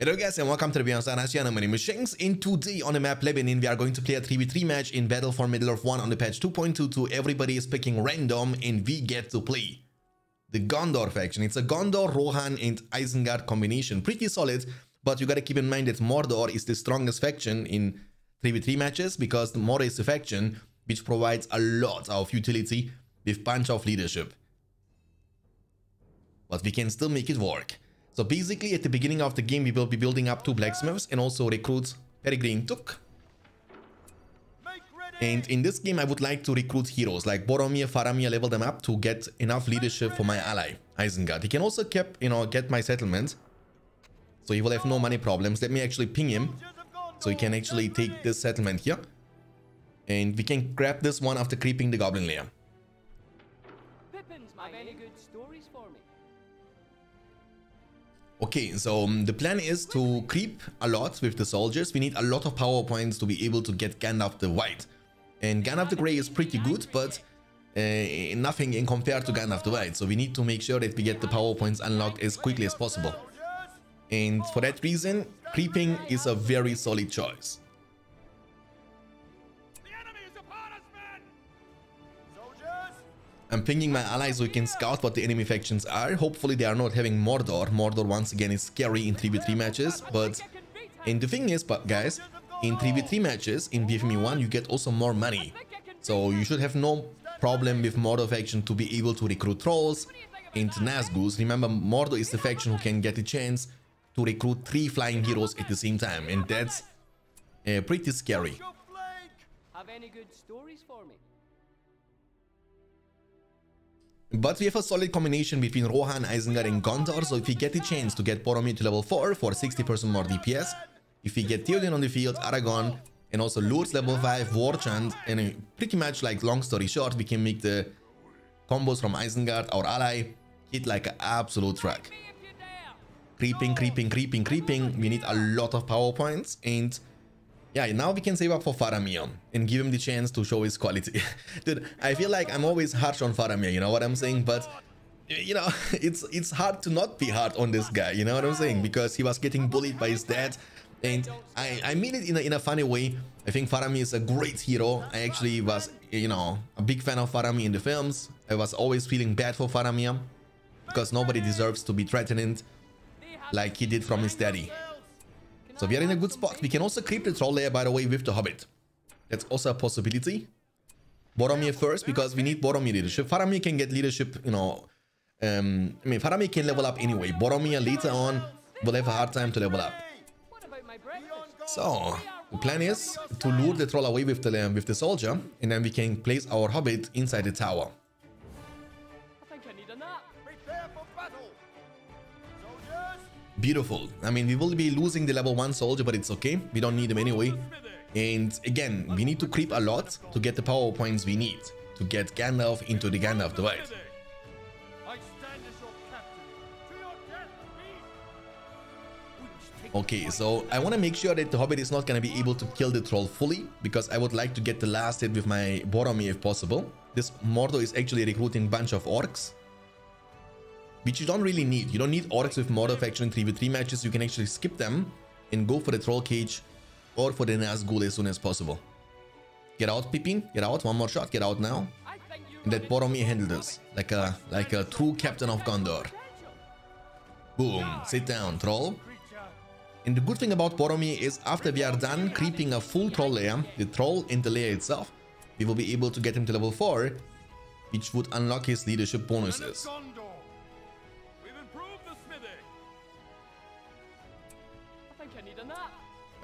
Hello guys and welcome to the video on Asiana. My name is Shanks. In today on the map Lebennin, we are going to play a 3v3 match in Battle for Middle-earth 1 on the patch 2.22. Everybody is picking random and we get to play the Gondor faction. It's a Gondor, Rohan and Isengard combination. Pretty solid, but you gotta keep in mind that Mordor is the strongest faction in 3v3 matches because Mordor is the faction which provides a lot of utility with bunch of leadership. But we can still make it work. So basically at the beginning of the game we will be building up two blacksmiths and also recruit Peregrin Took. And in this game I would like to recruit heroes like Boromir, Faramir, level them up to get enough leadership for my ally, Isengard. He can also keep, you know, get my settlement. So he will have no money problems. Let me actually ping him. So he can actually take this settlement here. And we can grab this one after creeping the goblin lair. Okay, so um, the plan is to creep a lot with the soldiers. We need a lot of power points to be able to get Gandalf the White. And Gandalf the Grey is pretty good, but uh, nothing in compared to Gandalf the White. So we need to make sure that we get the power points unlocked as quickly as possible. And for that reason, creeping is a very solid choice. I'm pinging my allies so we can scout what the enemy factions are. Hopefully they are not having Mordor. Mordor once again is scary in 3v3 matches, but... And the thing is, but guys, in 3v3 matches, in BFME 1, you get also more money. So you should have no problem with Mordor faction to be able to recruit trolls and Nazgûls. Remember, Mordor is the faction who can get the chance to recruit three flying heroes at the same time, and that's uh, pretty scary. Have any good stories for me? But we have a solid combination between Rohan, Isengard and Gondor, so if we get the chance to get Boromir to level 4 for 60% more DPS, if we get Theoden on the field, Aragorn, and also Lurtz level 5, Warchant, and pretty much like long story short, we can make the combos from Isengard, our ally, hit like an absolute truck. Creeping, creeping, creeping, creeping, we need a lot of power points, and yeah, now we can save up for Faramir and give him the chance to show his quality. Dude, I feel like I'm always harsh on Faramir, you know what I'm saying? But, you know, it's it's hard to not be hard on this guy, you know what I'm saying? Because he was getting bullied by his dad. And I, I mean it in a, in a funny way. I think Faramir is a great hero. I actually was, you know, a big fan of Faramir in the films. I was always feeling bad for Faramir. Because nobody deserves to be threatened like he did from his daddy. So we are in a good spot. We can also creep the troll layer, by the way, with the Hobbit. That's also a possibility. Boromir first, because we need Boromir leadership. Faramir can get leadership, you know... Um, I mean, Faramir can level up anyway. Boromir later on will have a hard time to level up. So, the plan is to lure the troll away with the, with the soldier, and then we can place our Hobbit inside the tower. Beautiful. I mean, we will be losing the level 1 soldier, but it's okay. We don't need him anyway. And again, we need to creep a lot to get the power points we need to get Gandalf into the Gandalf beast! Okay, so I want to make sure that the Hobbit is not going to be able to kill the troll fully because I would like to get the last hit with my Boromir if possible. This Mordor is actually recruiting bunch of orcs. Which you don't really need. You don't need orcs with Mordor faction in 3v3 matches. You can actually skip them and go for the troll cage or for the Nazgûl as soon as possible. Get out, Pippin. Get out. One more shot. Get out now. And let Boromir handle this like a like a true captain of Gondor. Boom. Sit down, troll. And the good thing about Boromir is after we are done creeping a full troll layer, the troll in the layer itself, we will be able to get him to level 4, which would unlock his leadership bonuses.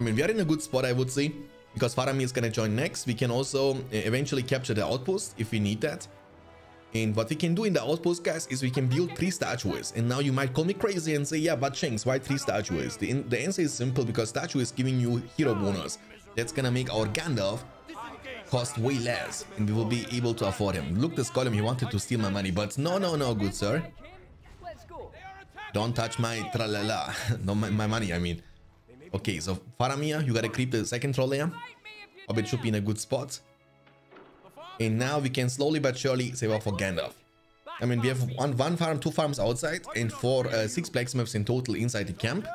I mean, we are in a good spot, I would say, because Faramir is gonna join next. We can also uh, eventually capture the outpost if we need that. And what we can do in the outpost, guys, is we can build three statues. And now you might call me crazy and say, yeah, but Shanks, why three statues? The, the answer is simple, because statue is giving you hero bonus. That's gonna make our Gandalf cost way less and we will be able to afford him. Look, this column, he wanted to steal my money, but no, no, no, good sir. Don't touch my tralala. no, my, my money, I mean. Okay, so Faramir, you gotta creep the second troll layer. Fight me if you Hobbit should be in a good spot. And now we can slowly but surely save up for Gandalf. I mean, we have one, one farm, two farms outside, and four, uh, six blacksmiths in total inside the camp.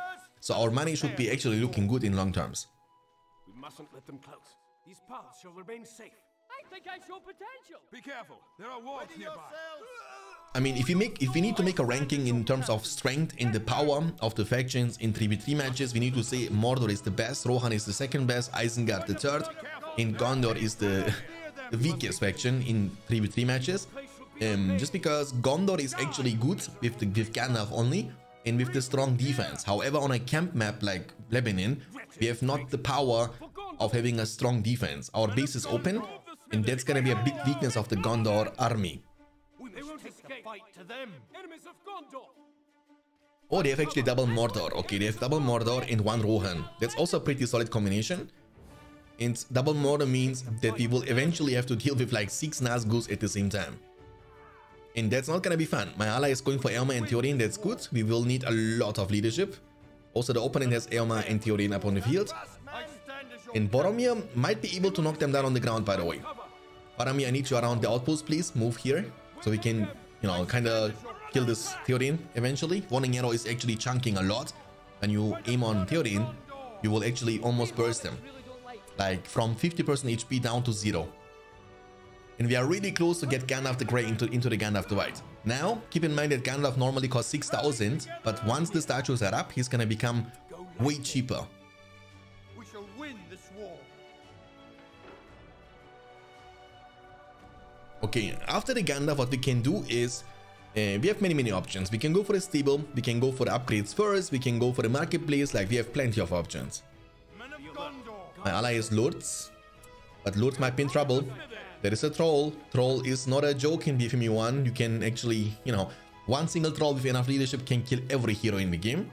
So our money should be actually looking good in long terms. We mustn't let them close. These paths shall remain safe. I think I show potential. Be careful. There are wards nearby. I mean, if we make if we need to make a ranking in terms of strength in the power of the factions in 3v3 matches, we need to say Mordor is the best, Rohan is the second best, Isengard the third, and Gondor is the, the weakest faction in 3v3 matches. Um, just because Gondor is actually good with the with Gandalf only and with the strong defense. However, on a camp map like Lebennin, we have not the power of having a strong defense. Our base is open, and that's gonna be a big weakness of the Gondor army. We They won't take the escape. fight to them. Enemies of Gondor. Oh, they have actually double Mordor. Okay, they have double Mordor and one Rohan. That's also a pretty solid combination. And double Mordor means that we will eventually have to deal with like six Nazgûls at the same time. And that's not gonna be fun. My ally is going for Eomer and Theoden, that's good. We will need a lot of leadership. Also, the opponent has Eomer and Theoden up on the field. I stand as your And Boromir might be able to knock them down on the ground, by the way. Boromir, I need you around the outpost, please. Move here. So we can, you know, kind of kill this Theoden eventually. Wounding arrow is actually chunking a lot. When you aim on Theoden, you will actually almost burst them. Like. From 50% HP down to zero. And we are really close to get Gandalf the Grey into, into the Gandalf the White. Now, keep in mind that Gandalf normally costs 6000, but once the statues are up, he's gonna become way cheaper. Okay, after the Gandalf, what we can do is uh, we have many many options. We can go for a stable, we can go for the upgrades first, we can go for the marketplace. Like we have plenty of options. My ally is Lurtz, but Lurtz might be in trouble. There is a troll. Troll is not a joke in BFME 1. You can actually, you know, one single troll with enough leadership can kill every hero in the game.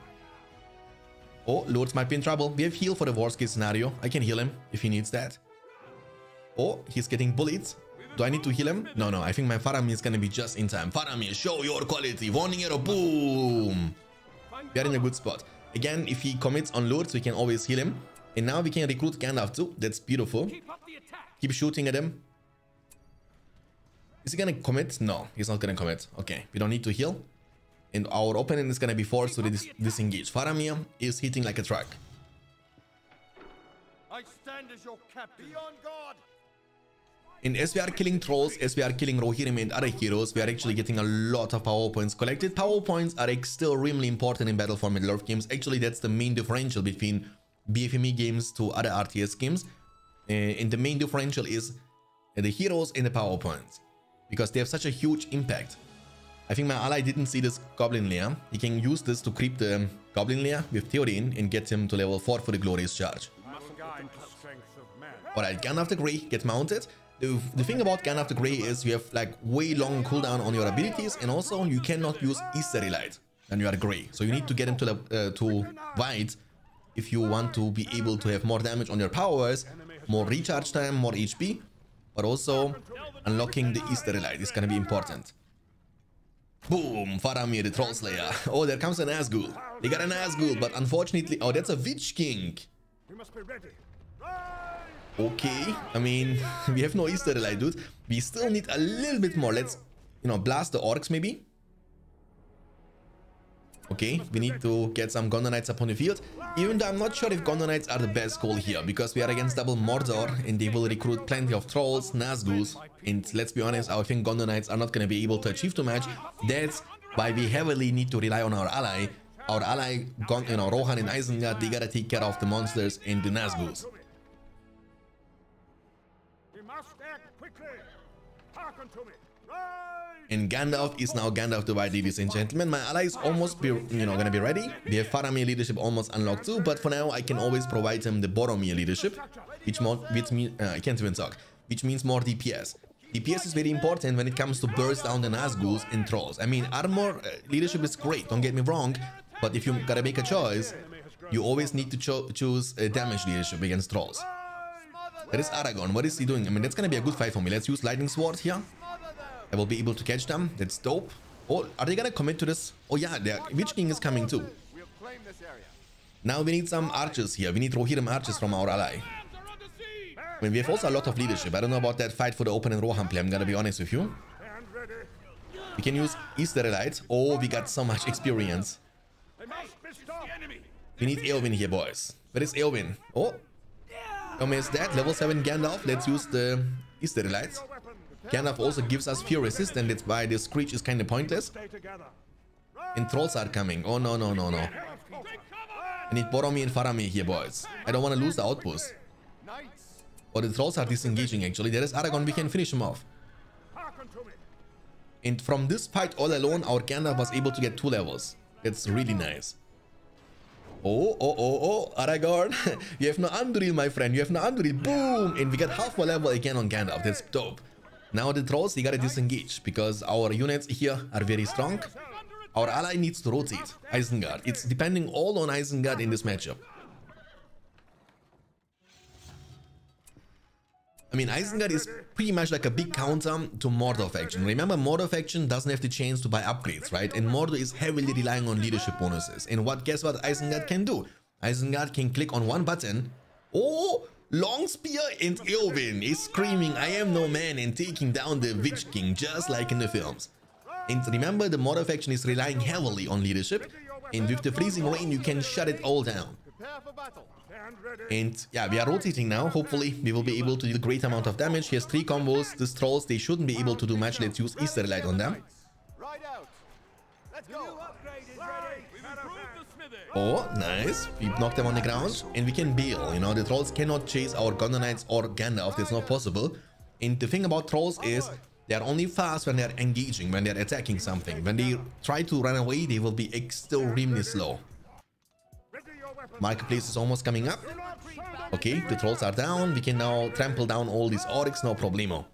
Oh, Lurtz might be in trouble. We have heal for the worst case scenario. I can heal him if he needs that. Oh, he's getting bullied. Do I need to heal him? No, no. I think my Faramir is gonna be just in time. Faramir, show your quality. Wounding arrow, boom. We are in a good spot. Again, if he commits on Lurtz, we can always heal him. And now we can recruit Gandalf too. That's beautiful. Keep up the attack. Keep shooting at him. Is he gonna commit? No, he's not gonna commit. Okay, we don't need to heal. And our opponent is gonna be forced to dis disengage. Faramir is hitting like a truck. I stand as your captain. Be on guard. And as we are killing trolls, as we are killing Rohirrim and other heroes, we are actually getting a lot of power points collected. Power points are extremely important in Battle for Middle-earth games. Actually, that's the main differential between BFME games to other RTS games. Uh, and the main differential is the heroes and the power points. Because they have such a huge impact. I think my ally didn't see this Goblin layer. He can use this to creep the Goblin layer with Theoden and get him to level 4 for the Glorious Charge. The strength of. Alright, the Grey gets mounted. The, the thing about Gandalf the Grey is you have like way long cooldown on your abilities and also you cannot use Istari Light when you are Grey. So you need to get him to, the, uh, to White if you want to be able to have more damage on your powers, more recharge time, more HP, but also unlocking the Istari Light is gonna be important. Boom! Faramir the Troll Slayer. Oh, there comes an Nazgul. They got an Nazgul, but unfortunately... Oh, that's a Witch King. We must be ready. Okay, I mean, we have no Istari Light, dude. We still need a little bit more. Let's, you know, blast the orcs maybe. Okay, we need to get some Gondor Knights up on the field. Even though I'm not sure if Gondor Knights are the best call here, because we are against double Mordor, and they will recruit plenty of Trolls, Nazgûls, and let's be honest, I think Gondor Knights are not going to be able to achieve too much. That's why we heavily need to rely on our ally. Our ally, Gon you know, Rohan and Isengard, they gotta take care of the monsters and the Nazgûls. And Gandalf is now Gandalf the White, ladies and gentlemen. My ally is almost, be, you know, gonna be ready. Have Faramir leadership almost unlocked too, but for now I can always provide him the Boromir leadership, which more, which mean, uh, I can't even talk, which means more DPS. DPS is very important when it comes to burst down the Nazgûls and Trolls. I mean, armor uh, leadership is great, don't get me wrong, but if you gotta make a choice, you always need to cho choose uh, damage leadership against Trolls. That is Aragorn. What is he doing? I mean, that's gonna be a good fight for me. Let's use Lightning Sword here. I will be able to catch them. That's dope. Oh, are they gonna commit to this? Oh yeah, the Witch King is coming too. Now we need some archers here. We need Rohirrim archers from our ally. I mean, we have also a lot of leadership. I don't know about that fight for the opening Rohan play. I'm gonna be honest with you. We can use Light. Oh, we got so much experience. We need Eowyn here, boys. Where is Eowyn? Oh. Eowyn is dead. Level 7 Gandalf. Let's use the Istari lights. Gandalf also gives us fear resist and that's why the Screech is kind of pointless. And trolls are coming. Oh, no, no, no, no. I need Boromir and Faramir here, boys. I don't want to lose the outpost. Or the trolls are disengaging, actually. There is Aragorn. We can finish him off. And from this fight all alone, our Gandalf was able to get two levels. That's really nice. Oh, oh, oh, oh, Aragorn. you have no Anduril, my friend. You have no Anduril. Boom! And we got half a level again on Gandalf. That's dope. Now the trolls, they gotta disengage because our units here are very strong. Our ally needs to rotate. Isengard. It's depending all on Isengard in this matchup. I mean, Isengard is pretty much like a big counter to Mordor faction. Remember, Mordor faction doesn't have the chance to buy upgrades, right? And Mordor is heavily relying on leadership bonuses. And what? Guess what Isengard can do? Isengard can click on one button. Oh, long spear and Eowyn is screaming, "I am no man!" and taking down the Witch King, just like in the films. And remember, the Mordor faction is relying heavily on leadership. And with the freezing rain, you can shut it all down. Stand ready. And yeah, we are rotating now. Hopefully, we will be able to deal a great amount of damage. He has three combos. These trolls, they shouldn't be able to do much. Let's use Istari Light on them. Right out. Let's go. Oh, nice. We knocked them on the ground. And we can bail, you know. The trolls cannot chase our Gondor Knights or Gandalf. That's not possible. And the thing about trolls is they are only fast when they are engaging, when they are attacking something. When they try to run away, they will be extremely slow. Marketplace is almost coming up. Okay, the trolls are down. We can now trample down all these orcs, no problemo.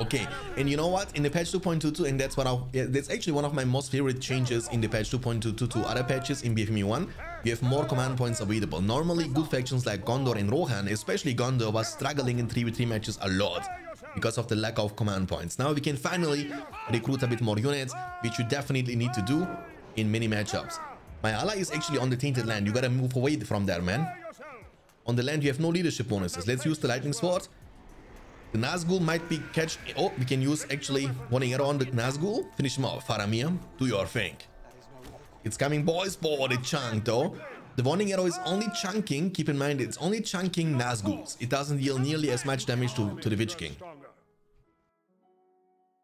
Okay, and you know what? In the patch 2.22, and that's of yeah, that's actually one of my most favorite changes in the patch 2.22 to other patches in BFME 1. You have more command points available. Normally, good factions like Gondor and Rohan, especially Gondor, was struggling in 3v3 matches a lot because of the lack of command points. Now we can finally recruit a bit more units, which you definitely need to do in many matchups. My ally is actually on the Tainted Land. You gotta move away from there, man. On the land, you have no leadership bonuses. Let's use the Lightning Sword. The Nazgul might be catch. Oh, we can use actually one arrow on the Nazgul. Finish him off. Faramir, do your thing. It's coming, boys. Boy, the chunk, though. The wounding arrow is only chunking. Keep in mind, it's only chunking Nazguls. It doesn't deal nearly as much damage to, to the Witch King. Stronger.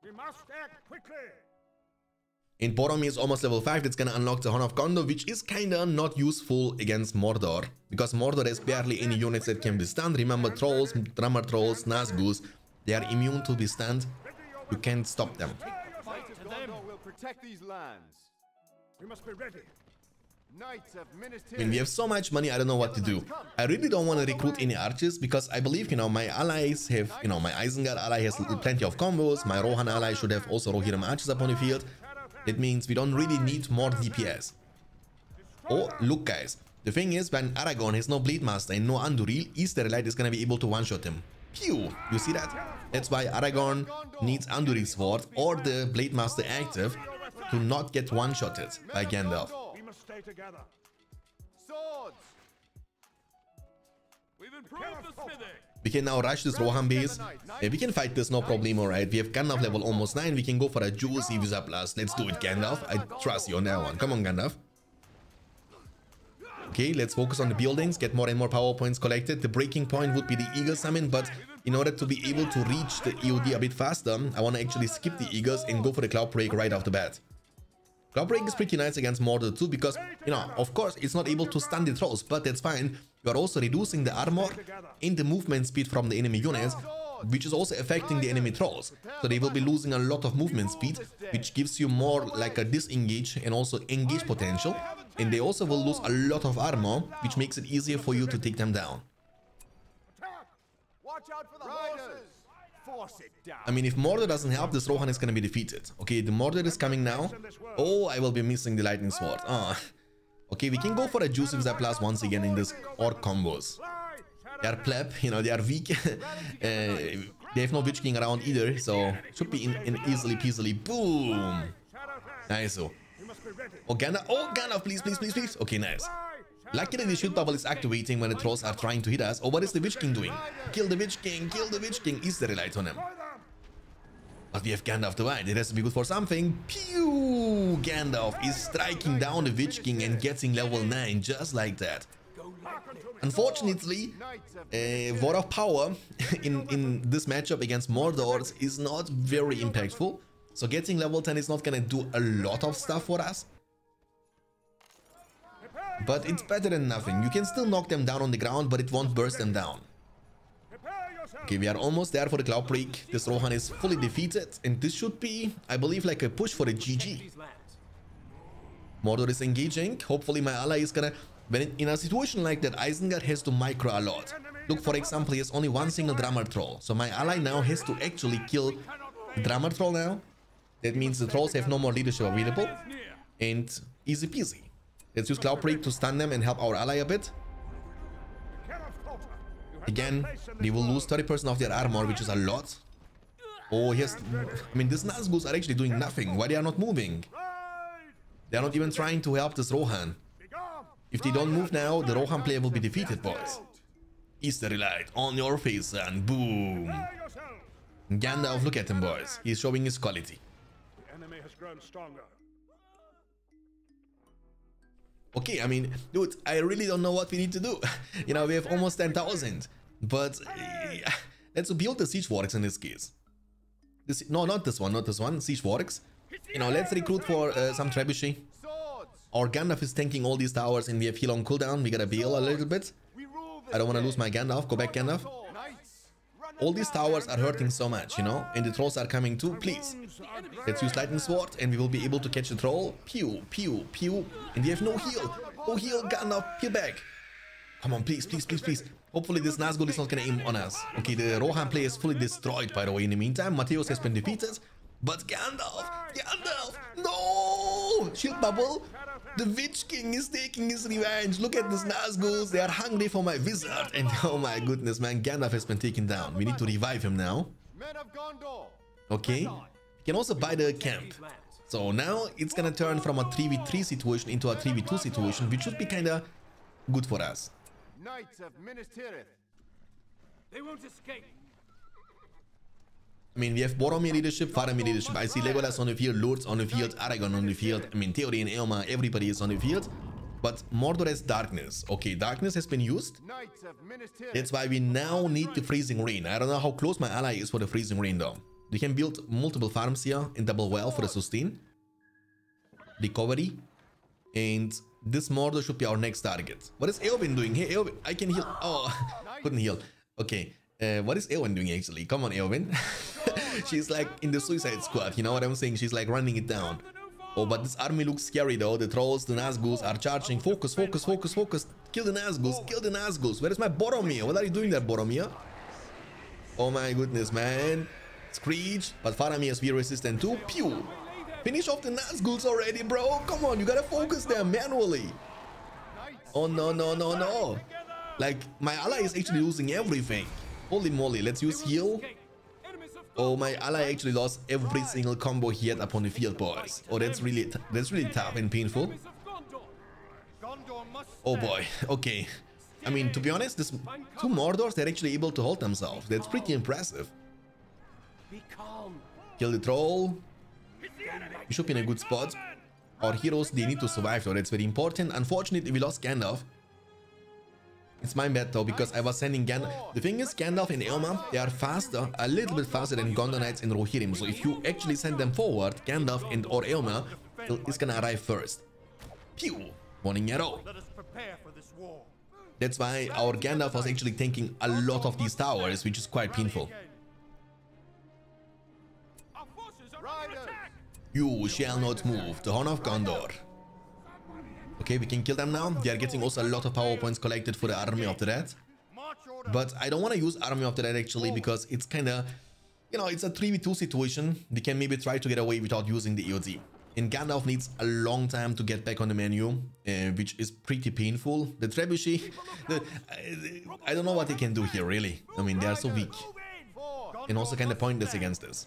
We must act quickly. And Boromir is almost level 5. That's gonna unlock the Horn of Gondor, which is kinda not useful against Mordor. Because Mordor has barely any units that can be stunned. Remember, trolls, drummer trolls, Nazguls, they are immune to be stunned. You can't stop them. Fight of Gondor will protect these lands. We must be ready. Knights of Minas I mean, we have so much money, I don't know what to do. I really don't want to recruit any archers because I believe, you know, my allies have, you know, my Isengard ally has plenty of combos. My Rohan ally should have also Rohirrim archers upon the field. It means we don't really need more DPS. Oh, look, guys. The thing is, when Aragorn has no Blade Master and no Anduril, Istari Light is gonna be able to one-shot him. Pew! You see that? That's why Aragorn needs Anduril's Sword or the Blade Master active to not get one-shotted by Gandalf. We stay together. Swords. We've improved the smithy. We can now rush this Rohan base. Yeah, we can fight this, no problem, alright. We have Gandalf level almost 9. We can go for a juicy Wizard Blast. Let's do it, Gandalf. I trust you on that one. Come on, Gandalf. Okay, let's focus on the buildings, get more and more power points collected. The breaking point would be the Eagle Summon, but in order to be able to reach the EOD a bit faster, I want to actually skip the Eagles and go for the Cloud Break right off the bat. Cloud is pretty nice against Mordor too, because, you know, of course, it's not able to stun the trolls, but that's fine. You are also reducing the armor and the movement speed from the enemy units, which is also affecting the enemy trolls. So they will be losing a lot of movement speed, which gives you more like a disengage and also engage potential. And they also will lose a lot of armor, which makes it easier for you to take them down. Watch out for the horses. Force it down. I mean, if Mordor doesn't help, this Rohan is gonna be defeated. Okay, the Mordor is coming now. Oh, I will be missing the Lightning Sword. Ah. Okay, we can go for a Wizard Blast once again in this Orc combos. They are pleb, you know, they are weak. uh, they have no Witch King around either, so should be in, in easily peasily. Boom! Nice. So. We must be ready. Oh, Gandalf. Oh, Gandalf, please, please, please, please. Okay, nice. Fly, Luckily, the shield bubble is activating when the trolls are trying to hit us. Oh, what is the Witch King doing? Kill the Witch King, kill the Witch King. Is there a light on him? But we have Gandalf the White. It has to be good for something. Pew! Gandalf is striking down the Witch King and getting level 9 just like that. Unfortunately, uh, Word of Power in, in this matchup against Mordor is not very impactful. So getting level 10 is not gonna do a lot of stuff for us. But it's better than nothing. You can still knock them down on the ground, but it won't burst them down. Okay, we are almost there for the Cloud Break. This Rohan is fully defeated, and this should be, I believe, like a push for the GG. Mordor is engaging. Hopefully my ally is gonna... When in a situation like that, Isengard has to micro a lot. Look, for example, he has only one single Drummer Troll. So my ally now has to actually kill the Drummer Troll now. That means the trolls have no more leadership available. And easy peasy. Let's use Cloud Break to stun them and help our ally a bit. Again, they will lose 30% of their armor, which is a lot. Oh, here's... I mean, these Nazgûls are actually doing nothing. Why they are not moving? They are not even trying to help this Rohan. If they don't move now, the Rohan player will be defeated, boys. Istari light on your face and boom. Gandalf, look at him, boys. He's showing his quality. The enemy has grown stronger. Okay, I mean, dude, I really don't know what we need to do. you know, we have almost 10,000. But uh, let's build the Siege Warwick's in this case. This, no, not this one, not this one. Siege Warwick's. You know, let's recruit for uh, some trebuchet. Our Gandalf is tanking all these towers and we have heal on cooldown. We gotta heal a little bit. We rule this I don't want to lose my Gandalf. Go back, Gandalf. All these towers are hurting so much, you know? And the trolls are coming too. Please. Let's use Lightning Sword and we will be able to catch the troll. Pew, pew, pew. And we have no heal. No heal, Gandalf. Heal back. Come on, please, please, please, please. Hopefully this Nazgul is not gonna aim on us. Okay, the Rohan player is fully destroyed, by the way, in the meantime. Mateus has been defeated. But Gandalf! Gandalf! No! Shield bubble! The Witch King is taking his revenge. Look at these Nazguls. They are hungry for my wizard. And oh my goodness, man. Gandalf has been taken down. We need to revive him now. Men of Gondor! Okay. We can also buy the camp. So now it's gonna turn from a 3v3 situation into a 3v2 situation, which should be kinda good for us. Knights of Minas Tirith! They won't escape. I mean, we have Boromir leadership, Faramir leadership. I see Legolas on the field, Lurtz on the field, Aragorn on the field. I mean, Theoden, and Eomer, everybody is on the field. But Mordor has darkness. Okay, darkness has been used. Knights of Minas Tirith! That's why we now need the freezing rain. I don't know how close my ally is for the freezing rain though. We can build multiple farms here in double well for the sustain. Recovery. And this Mordor should be our next target. What is Eowyn doing? Hey Eowyn, I can heal. Oh, couldn't heal. Okay. Uh, what is Eowyn doing actually? Come on Eowyn. She's like in the suicide squad, you know what I'm saying? She's like running it down. Oh, but this army looks scary though. The trolls, the Nazguls are charging. Focus, focus, focus, focus. Kill the Nazguls, kill the Nazguls. Where is my Boromir? What are you doing there, Boromir? Oh my goodness, man. Screech, but Faramir is spear resistant too. Pew! Finish off the Nazguls already, bro. Come on, you gotta focus them manually. Oh no, no, no, no. Like, my ally is actually losing everything. Holy moly, let's use heal. Oh, my ally actually lost every single combo he had upon the field, boys. Oh, that's really, that's really tough and painful. Oh boy, okay. I mean, to be honest, this two Mordors, they're actually able to hold themselves. That's pretty impressive. Kill the troll. We should be in a good spot. Our heroes, they need to survive though, that's very important. Unfortunately, we lost Gandalf. It's my bad though, because I was sending Gandalf. The thing is, Gandalf and Eomer, they are faster, a little bit faster than Gondor Knights and Rohirrim. So if you actually send them forward, Gandalf and or Eomer is gonna arrive first. Pew! Wounding arrow. Let us prepare for this war. That's why our Gandalf was actually taking a lot of these towers, which is quite painful. Our forces are Riders! under attack. You shall not move, the Horn of Gondor. Okay, we can kill them now. They are getting also a lot of power points collected for the Army of the Dead. But I don't want to use Army of the Dead actually because it's kind of, you know, it's a 3v2 situation. We can maybe try to get away without using the EOD. And Gandalf needs a long time to get back on the menu, uh, which is pretty painful. The Trebuchet, the, I, I don't know what they can do here, really. I mean, they are so weak and also kind of pointless against this.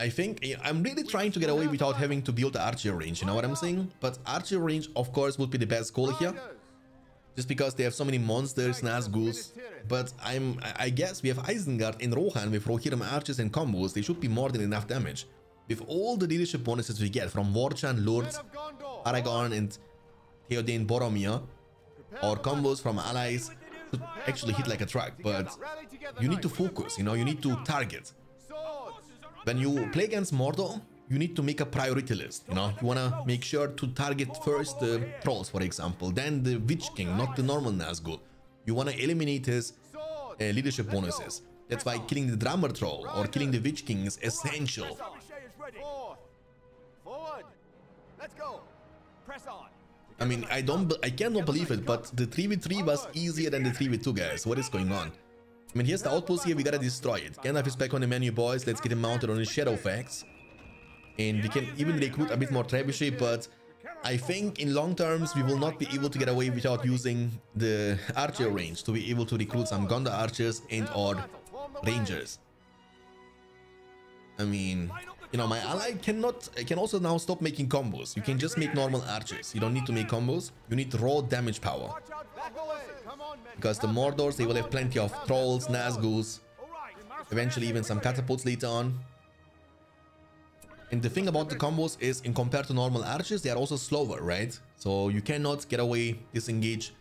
I think I'm really trying to get away without having to build the archer range, you know what I'm saying? But archer range, of course, would be the best call here. Just because they have so many monsters, Nazguls. But I'm, I guess we have Isengard and Rohan with Rohirrim archers and combos. They should be more than enough damage. With all the leadership bonuses we get from Warchant, Lurtz. Aragorn, and Theoden Boromir, or combos from allies should actually hit like a truck. But you need to focus, you know, you need to target. When you play against Mordor, you need to make a priority list, you know? You wanna make sure to target first the trolls, for example, then the Witch King, not the normal Nazgul. You wanna eliminate his uh, leadership bonuses. That's why killing the Drummer Troll or killing the Witch King is essential. I mean, I don't, I cannot believe it, but the 3v3 was easier than the 3v2, guys. What is going on? I mean, here's the outpost here, we gotta destroy it. Gandalf is back on the menu, boys. Let's get him mounted on his Shadowfax. And we can even recruit a bit more trebuchet, but I think in long terms we will not be able to get away without using the archer range to be able to recruit some Gondor archers and or rangers. I mean, you know, my ally cannot can also now stop making combos. You can just make normal archers. You don't need to make combos. You need raw damage power. Because the Mordors, they will have plenty of trolls, Nazguls, eventually even some catapults later on. And the thing about the combos is, in compared to normal archers, they are also slower, right? So you cannot get away, disengage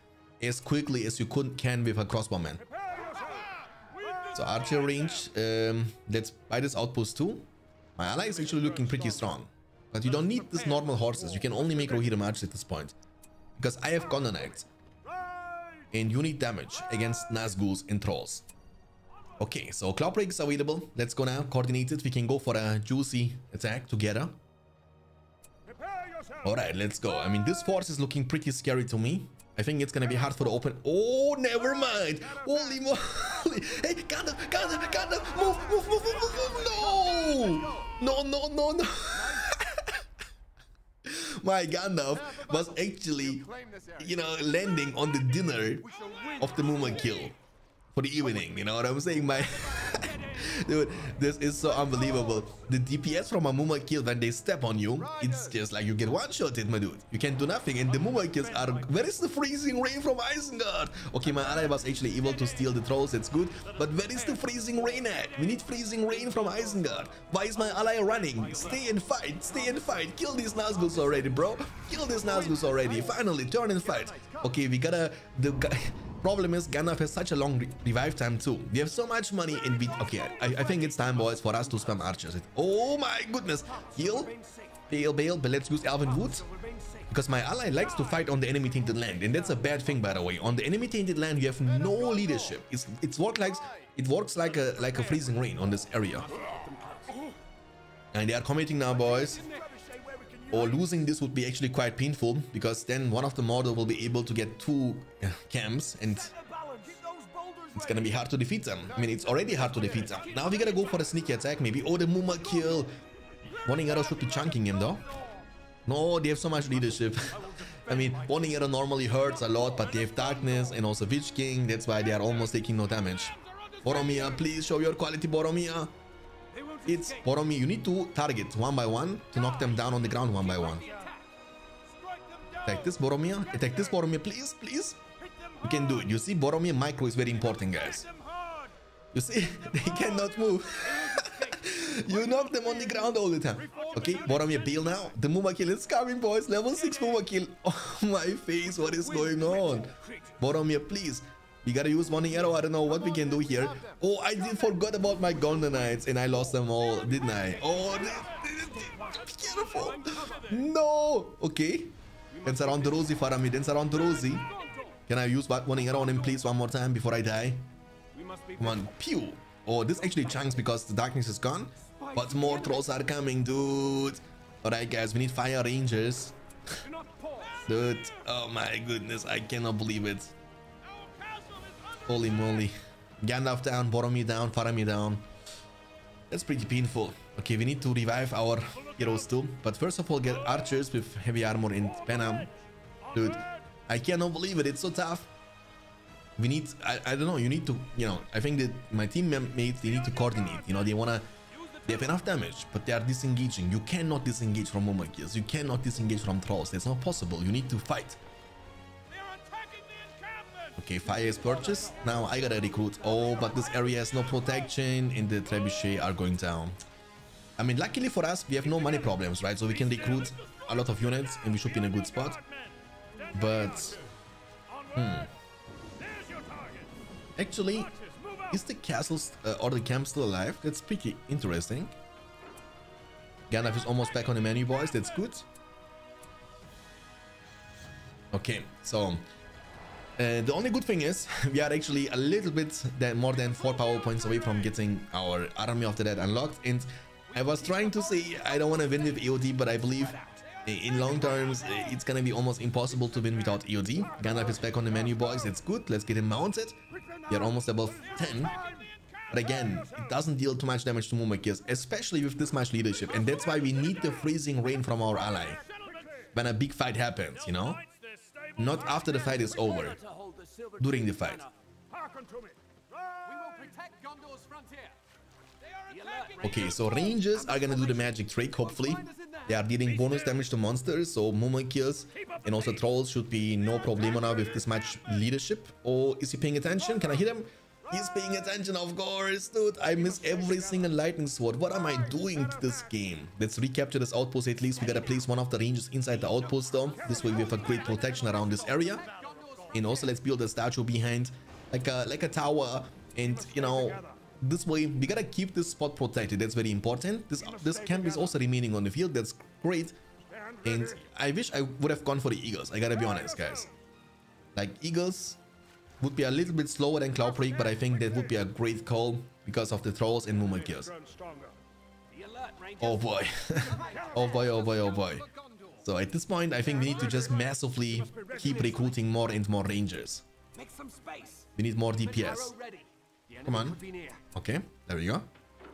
as quickly as you could can with a crossbowman. So archer range, um, let's buy this outpost too. My ally is actually looking pretty strong. But you don't need these normal horses, you can only make Rohirrim archers at this point. Because I have Knights. And you need damage against Nazguls and Trolls. Okay, so Cloudbreak is available. Let's go now, coordinated. We can go for a juicy attack together. Alright, let's go. I mean, this force is looking pretty scary to me. I think it's gonna be hard for the open. Oh, never mind. Holy moly. Hey, Gandalf, Gandalf, Gandalf. Move, move, move, move, move, move. No. No, no, no, no. My Gandalf was actually, you know, landing on the dinner of the Mumakil for the evening. You know what I'm saying? My dude, this is so unbelievable. The DPS from a Mumakil when they step on you, it's just like you get one shotted, my dude. You can't do nothing, and the Mumakils are. Where is the freezing rain from Isengard? Okay, my ally was actually able to steal the trolls. It's good, but where is the freezing rain at? We need freezing rain from Isengard. Why is my ally running? Stay and fight. Stay and fight. Kill these Nazguls already, bro. Kill these Nazguls already. Finally, turn and fight. Okay, we gotta the guy. Problem is, Gandalf has such a long re revive time too. We have so much money and we... Okay, I, I think it's time, boys, for us to spam archers. It, oh my goodness. Heal. Bail, bail, but let's use Elven Wood. Because my ally likes to fight on the enemy tainted land. And that's a bad thing, by the way. On the enemy tainted land, you have no leadership. It's it's work like it works like a like a freezing rain on this area. And they are committing now, boys. Or losing this would be actually quite painful because then one of the Mordor will be able to get two camps and it's gonna be hard to defeat them. I mean, it's already hard to defeat them. Now we gotta go for a sneaky attack, maybe. Oh, the Muma kill. Wounding Arrow should be chunking him though. No, they have so much leadership. I mean, Wounding Arrow normally hurts a lot, but they have Darkness and also Witch King. That's why they are almost taking no damage. Boromir, please show your quality, Boromir. It's Boromir. You need to target one by one to knock them down on the ground one by one. Attack this Boromir. Attack this Boromir, please, please. You can do it. You see, Boromir micro is very important, guys. You see, they cannot move. you knock them on the ground all the time. Okay, Boromir, bail now. The Mumakil is coming, boys. Level 6 Mumakil. Oh, my face. What is going on? Boromir, please. We gotta use one arrow. I don't know what we can do here. Oh, I did forgot about my Gondor Knights and I lost them all, didn't I? Oh, careful. No. Okay. Dance around the Rosie, Faramir. Dance around the Rosie. Can I use one arrow on him, please, one more time before I die? Come on. Pew. Oh, this actually chunks because the darkness is gone. But more trolls are coming, dude. Alright, guys. We need fire rangers. dude. Oh, my goodness. I cannot believe it. Holy moly. Gandalf down, Boromir down, Faramir down. That's pretty painful. Okay, we need to revive our heroes too. But first of all, get archers with heavy armor and Venom. Dude, I cannot believe it. It's so tough. We need, I, I don't know, you need to, you know, I think that my teammates, they need to coordinate. You know, they want to, they have enough damage, but they are disengaging. You cannot disengage from Mumakils. You cannot disengage from Trolls. That's not possible. You need to fight. Okay, fire is purchased. Now I gotta recruit. Oh, but this area has no protection and the trebuchet are going down. I mean, luckily for us, we have no money problems, right? So we can recruit a lot of units and we should be in a good spot. But, hmm. Actually, is the castle uh, or the camp still alive? That's pretty interesting. Gandalf is almost back on the menu, boys. That's good. Okay, so uh, the only good thing is we are actually a little bit more than four power points away from getting our army of the dead unlocked. And I was trying to say I don't want to win with EOD, but I believe in long terms uh, it's gonna be almost impossible to win without EOD. Gandalf is back on the menu, boys. It's good. Let's get him mounted. We are almost above 10. But again, it doesn't deal too much damage to Mumakils, especially with this much leadership. And that's why we need the freezing rain from our ally. When a big fight happens, you know? Not after the fight is over. During the fight. Okay, so rangers are gonna do the magic trick, hopefully. They are dealing bonus damage to monsters, so Mumakils and also trolls should be no problemo now with this much leadership. Or is he paying attention? Can I hit him? He's paying attention, of course, dude. I miss every single lightning sword. What am I doing to this game? Let's recapture this outpost at least. We gotta place one of the rangers inside the outpost though. This way we have a great protection around this area. And also let's build a statue behind like a like a tower. And you know, this way we gotta keep this spot protected. That's very important. This this camp is also remaining on the field. That's great. And I wish I would have gone for the eagles. I gotta be honest, guys. Like eagles would be a little bit slower than cloud Cloudbreak, but I think that would be a great call because of the trolls and Mumakils. Grown stronger. The alert, Rangers. Oh boy. oh boy, oh boy, oh boy. So at this point, I think we need to just massively keep recruiting more and more rangers. Make some space. We need more DPS. arrow ready. The enemy Come on. could be near. Okay, there we go.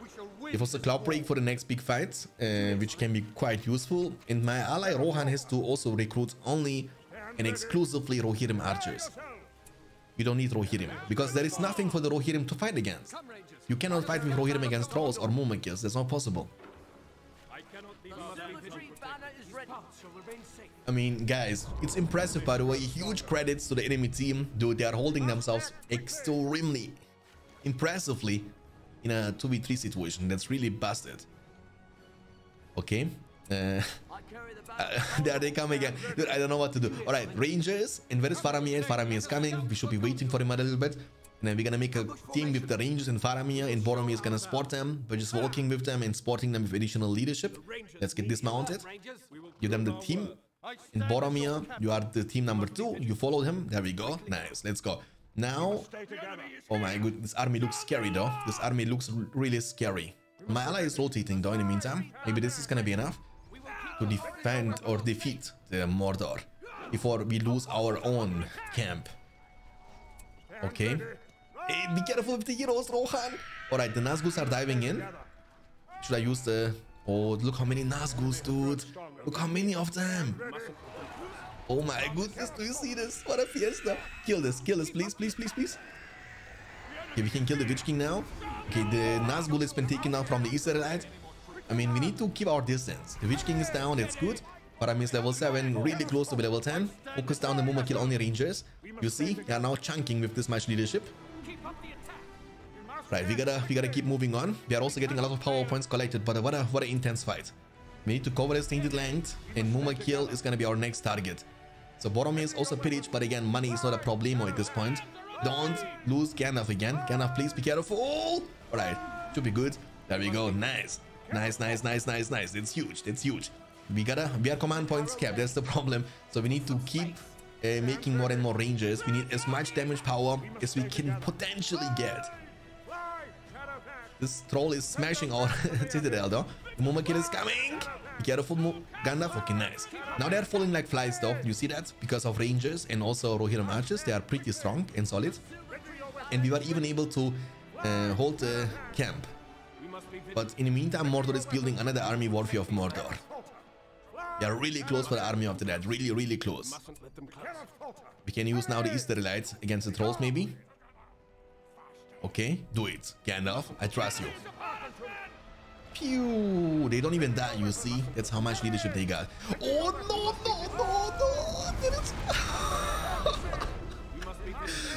We shall win. Give us a cloud break for the next big fight, uh, which can be quite useful. And my ally Rohan has to also recruit only and exclusively Rohirrim archers. You don't need Rohirrim, because there is nothing for the Rohirrim to fight against. You cannot fight with Rohirrim against trolls or Mumakils, that's not possible. I mean, guys, it's impressive by the way. Huge credits to the enemy team. Dude, they are holding themselves extremely impressively in a 2v3 situation. That's really busted. Okay. Uh, There they come again. Dude, I don't know what to do. All right, Rangers. And where is Faramir? Faramir is coming. We should be waiting for him a little bit. And then we're gonna make a team with the Rangers and Faramir. And Boromir is gonna support them. We're just walking with them and sporting them with additional leadership. Let's get dismounted. Give them the team. And Boromir, you are the team number two. You followed him. There we go. Nice. Let's go. Now, oh my god, this army looks scary though. This army looks really scary. My ally is rotating though in the meantime. Maybe this is gonna be enough to defend or defeat the Mordor before we lose our own camp. Okay. Hey, be careful with the heroes, Rohan. Alright, the Nazgûls are diving in. Should I use the... Oh, look how many Nazgûls, dude. Look how many of them. Oh my goodness, do you see this? What a fiesta. Kill this, kill this, please, please, please, please. Okay, we can kill the Witch King now. Okay, the Nazgûl has been taken out from the Istari Light. I mean, we need to keep our distance. The Witch King is down, it's good. Faramir is level 7, really close to level 10. Focus down the Mumakil only rangers. You see, they are now chunking with this much leadership. Right, we gotta we gotta keep moving on. We are also getting a lot of power points collected, but what a what an intense fight. We need to cover the tainted land, and Mumakil is gonna be our next target. So Boromir is also pillaged, but again, money is not a problemo at this point. Don't lose Gandalf again. Gandalf, please be careful. Alright, should be good. There we go. Nice. Nice, nice, nice, nice, nice. It's huge. It's huge. We gotta we are command points capped. That's the problem. So we need to keep uh, making more and more ranges. We need as much damage power as we can potentially get. This troll is smashing our citadel though. The Mumakil is coming. Be careful, Mu Gandalf. Okay, nice. Now they're falling like flies though. You see that? Because of rangers and also Rohirrim archers. They are pretty strong and solid. And we were even able to uh, hold the camp. But in the meantime, Mordor is building another army worthy of Mordor. They are really close for the army after that. Really, really close. We can use now the Easter Istari Lights against the trolls maybe. Okay, do it. Gandalf, I trust you. Pew! They don't even die, you see? That's how much leadership they got. Oh, no, no, no, no!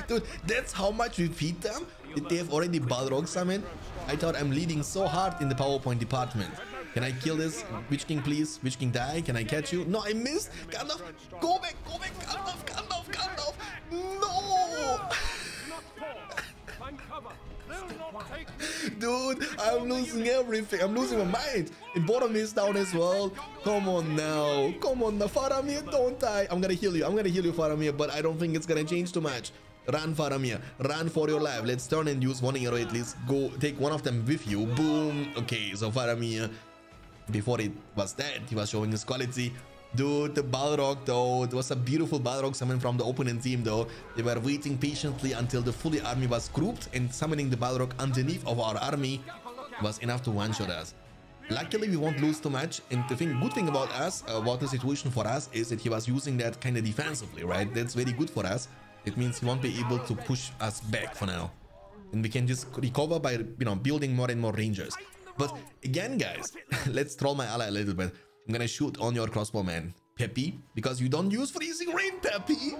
Dude, that's how much we feed them? Did they have already Balrog summoned. I thought I'm leading so hard in the PowerPoint department. Can I kill this? Witch King, please? Witch King, die. Can I catch you? No, I missed. Gandalf, go back, go back. Gandalf, Gandalf, Gandalf. No! Dude, I'm losing everything. I'm losing my mind. And bottom is down as well. Come on now. Come on now. Faramir, don't die. I'm gonna heal you. I'm gonna heal you, Faramir, but I don't think it's gonna change too much. Run, Faramir. Run for your life. Let's turn and use one hero at least. Go take one of them with you. Boom. Okay, so Faramir, before it was dead, he was showing his quality. Dude, the Balrog though, it was a beautiful Balrog summon from the opponent team though. They were waiting patiently until the fully army was grouped and summoning the Balrog underneath of our army was enough to one-shot us. Luckily, we won't lose too much, and the thing, good thing about us, uh, about the situation for us, is that he was using that kind of defensively, right? That's very good for us. It means he won't be able to push us back for now. And we can just recover by, you know, building more and more rangers. But again, guys, let's troll my ally a little bit. I'm gonna shoot on your crossbow man, Peppy, because you don't use freezing rain, Peppy.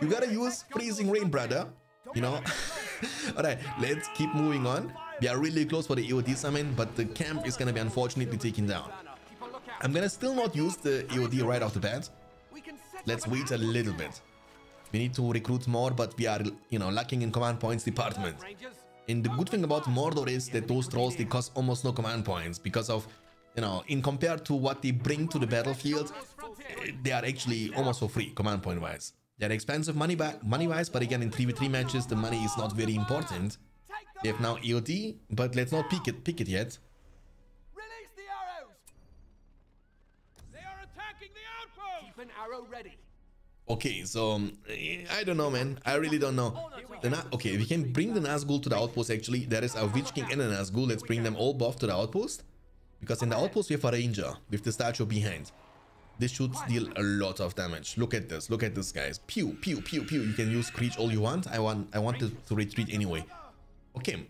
You gotta use freezing rain, brother. You know? Alright, let's keep moving on. We are really close for the EOD summon, but the camp is gonna be unfortunately taken down. I'm gonna still not use the EOD right off the bat. Let's wait a little bit. We need to recruit more, but we are, you know, lacking in command points department. And the good thing about Mordor is that those trolls, they cost almost no command points because of, you know, in compared to what they bring to the battlefield, they are actually almost for free, command point wise. They're expensive money back, money wise, but again, in 3v3 matches, the money is not very important. They have now EOD, but let's not pick it, pick it yet. Release the arrows. They are attacking the outpost. Keep an arrow ready. Okay, so eh, I don't know, man. I really don't know. Okay, we can bring the Nazgul to the outpost. Actually, there is a Witch King and a Nazgul. Let's bring them all both to the outpost, because in the outpost we have a Ranger with the statue behind. This should deal a lot of damage. Look at this. Look at this, guys. Pew, pew, pew, pew. You can use Screech all you want. I want, I wanted to retreat anyway. Okay.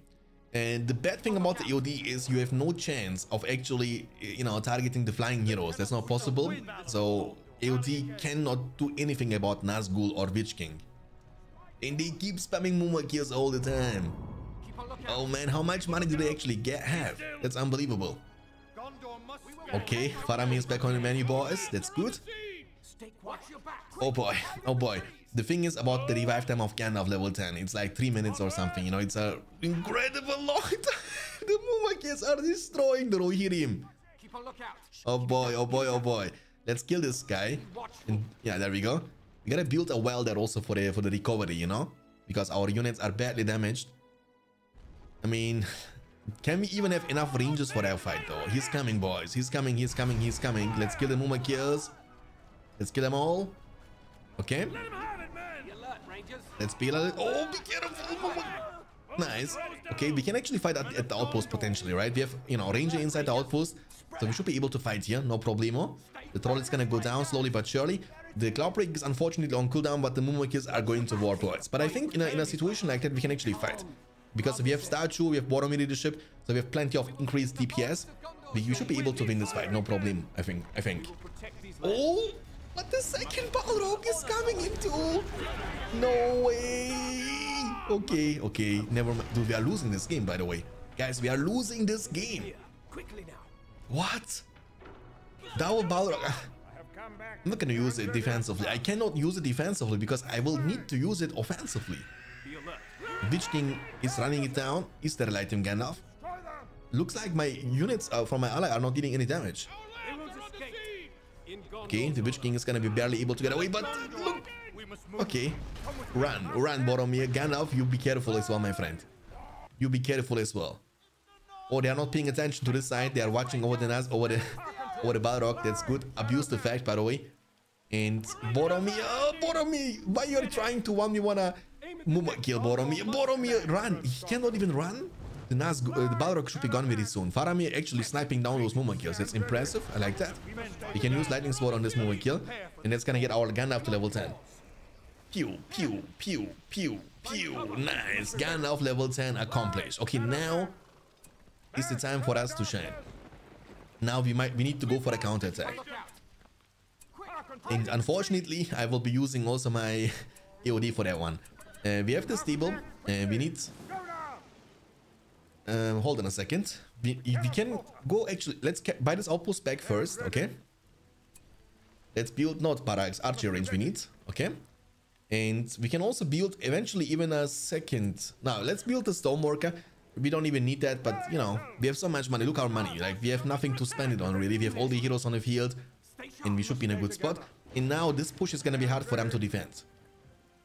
And the bad thing about the EOD is you have no chance of actually, you know, targeting the flying heroes. That's not possible. So AOD cannot do anything about Nazgul or Witch King. And they keep spamming Mumakils all the time. Keep a lookout. Oh man, how much money do they actually get have? That's unbelievable. Okay, Faramir is back on the menu, boys. That's good. Stay quiet. Watch your back. Oh boy, oh boy. The thing is about the revive time of Gandalf level 10. It's like 3 minutes or something, you know, it's a incredible long time. the Mumakils are destroying the Rohirrim. Keep a lookout. Oh boy, oh boy, oh boy. Let's kill this guy. And yeah, there we go. We gotta build a well there also for the for the recovery, you know? Because our units are badly damaged. I mean, can we even have enough ranges for that fight though? He's coming, boys. He's coming, he's coming, he's coming. Let's kill the Mumakils. Let's kill them all. Okay. Let him have it, man. Be alert, Rangers. Let's be like, oh, be careful. Muma- Nice. Okay, we can actually fight at, at the outpost potentially, right? We have, you know, ranger inside the outpost. So we should be able to fight here, no problemo. The troll is gonna go down slowly but surely. The Cloudbreak is unfortunately on cooldown, but the Mumakils are going to war boys. But I think in a, in a situation like that, we can actually fight. Because we have Statue, we have Boromir leadership, so we have plenty of increased DPS. We, you should be able to win this fight, no problem, I think. I think. Protect these lands. Oh, but the second Balrog is coming into. No way. Okay, okay. Never mind. Dude, we are losing this game, by the way. Guys, we are losing this game. What? Double Balrog. I have come back. I'm not gonna use it defensively. I cannot use it defensively because I will need to use it offensively. Witch King is running it down. Istari light him Gandalf? Looks like my units uh, from my ally are not dealing any damage. They won't escape. In Gondor. Okay, the Witch King is gonna be barely able to get away, but look. We must move. Okay. Run, run, Boromir. Gandalf, you be careful as well, my friend. You be careful as well. Oh, they are not paying attention to this side. They are watching over the Nas, over the, over the Balrog. That's good. Abuse the fact, by the way. And Boromir, oh, Boromir, why are you're trying to one me wanna kill Boromir? Boromir, run! He cannot even run. The Nas, uh, the Balrog should be gone very soon. Faramir actually sniping down those Mumakils. That's impressive. I like that. We can use Lightning Sword on this Mumakil, and that's gonna get our Gandalf to level 10. Pew, pew, pew, pew, pew. Nice. Gun Gandalf level 10 accomplished. Okay, now is the time for us to shine. Now we might we need to go for a counter attack. And unfortunately, I will be using also my AOD for that one. Uh, we have the stable. Uh, we need... Um, hold on a second. We, we can go actually... Let's buy this outpost back first, okay? Let's build not barracks, archer range we need, okay? And we can also build eventually even a second... Now, let's build the stoneworker. We don't even need that, but you know, we have so much money. Look our money. Like, we have nothing to spend it on, really. We have all the heroes on the field, and we should be in a good spot. And now this push is gonna be hard for them to defend.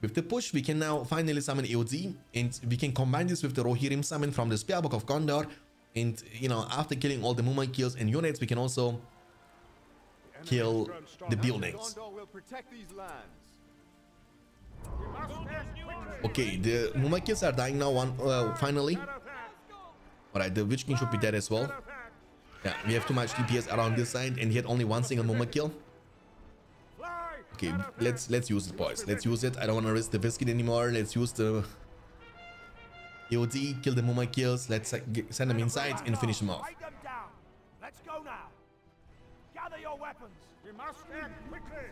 With the push, we can now finally summon EOD, and we can combine this with the Rohirrim summon from the Spearbook of Gondor. And, you know, after killing all the Mumakils and units, we can also kill the buildings. Okay, the Mumakils are dying now, one, uh, finally. Alright, the Witch King should be dead as well. Yeah, we have too much DPS around this side, and he had only one single Mumakil. Okay, let's let's use it, boys. Let's use it. I don't want to risk the biscuit anymore. Let's use the EOD, kill the Mumakils. Let's uh, send them inside and finish them off. Let's go now! Gather your weapons! We must quickly!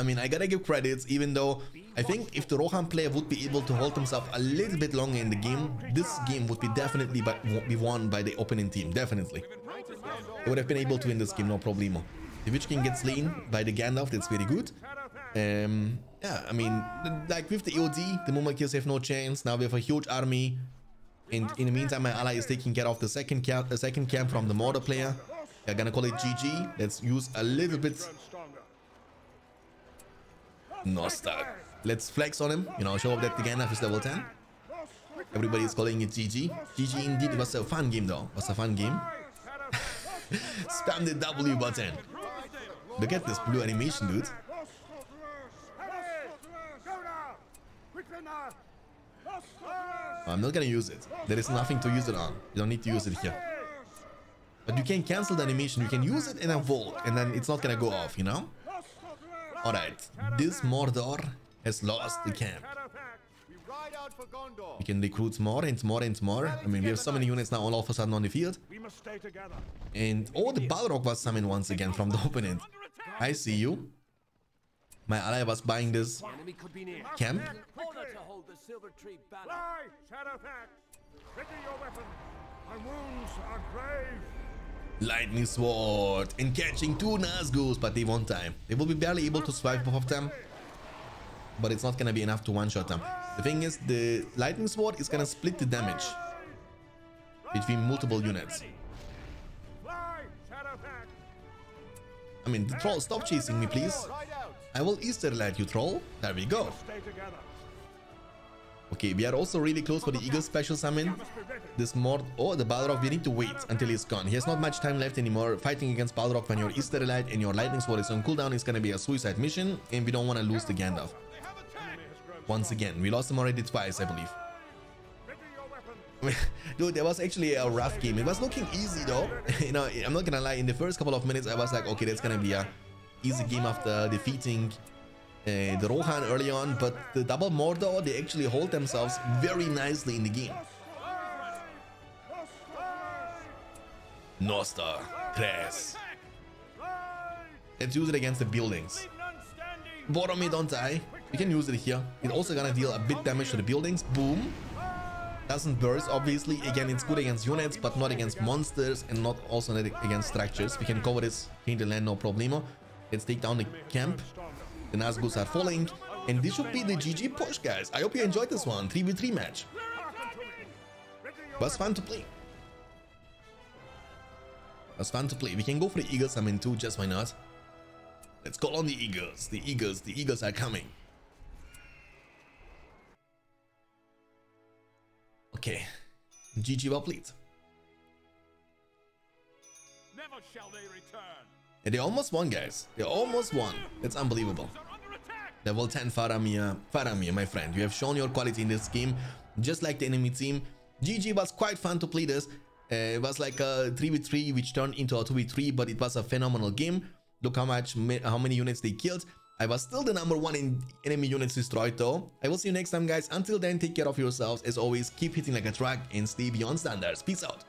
I mean, I gotta give credits, even though I think if the Rohan player would be able to hold himself a little bit longer in the game, this game would be definitely but be won by the opening team. Definitely. They would have been able to win this game, no problemo. The Witch King gets slain by the Gandalf, that's very good. Um, yeah, I mean, like with the EOD, the Mumakils have no chance. Now we have a huge army. And in the meantime, my ally is taking care of the second camp, the second camp from the Mordor player. They're gonna call it GG. Let's use a little bit Stronger. Let's flex on him, you know, show off that Gandalf is level 10. Everybody is calling it GG. GG indeed. Was a fun game though. Was a fun game. Spam the W button. Look at this blue animation, dude. I'm not gonna use it. There is nothing to use it on. You don't need to use it here. But you can cancel the animation. You can use it in a vault, and then it's not gonna go off, you know? Alright, this Mordor has lost the camp. We can recruit more and more and more. I mean, we have so many units now all of a sudden on the field. And oh, the Balrog was summoned once again from the opponent. I see you. My ally was buying this camp. Lightning Sword and catching two Nazgûls, but they won't die. They will be barely able to survive both of them, but it's not gonna be enough to one-shot them. The thing is, the Lightning Sword is gonna split the damage between multiple units. I mean, the troll, stop chasing me, please. I will Istari light you, troll. There we go. Okay, we are also really close for the Eagle special summon. This Mord... Oh, the Balrog, we need to wait until he's gone. He has not much time left anymore. Fighting against Balrog when your Istari Light and your Lightning Sword is on cooldown is gonna be a suicide mission, and we don't want to lose the Gandalf. Once again, we lost him already twice, I believe. Dude, that was actually a rough game. It was looking easy though. you know, I'm not gonna lie. In the first couple of minutes, I was like, okay, that's gonna be a easy game after defeating uh, the Rohan early on. But the double Mordor, they actually hold themselves very nicely in the game. Nostar, Tres. Let's use it against the buildings. Boromir don't die. We can use it here. It's also gonna deal a bit damage to the buildings. Boom. Doesn't burst, obviously. Again, it's good against units, but not against monsters and not also not against structures. We can cover this in the land, no problemo. Let's take down the camp. The Nazgûls are falling. And this should be the GG push, guys. I hope you enjoyed this one. 3v3 match. Was fun to play. Was fun to play. We can go for the Eagles summon too, just why not? Let's call on the Eagles. The Eagles, the Eagles are coming. Okay. GG well played. Never shall they return! And they almost won, guys. They almost won. That's unbelievable. Level 10 Faramir. Faramir, my friend. You have shown your quality in this game, just like the enemy team. GG was quite fun to play this. Uh, it was like a 3v3 which turned into a 2v3, but it was a phenomenal game. Look how much, how many units they killed. I was still the number one in enemy units destroyed though. I will see you next time guys. Until then, take care of yourselves. As always, keep hitting like a truck and stay beyond standards. Peace out.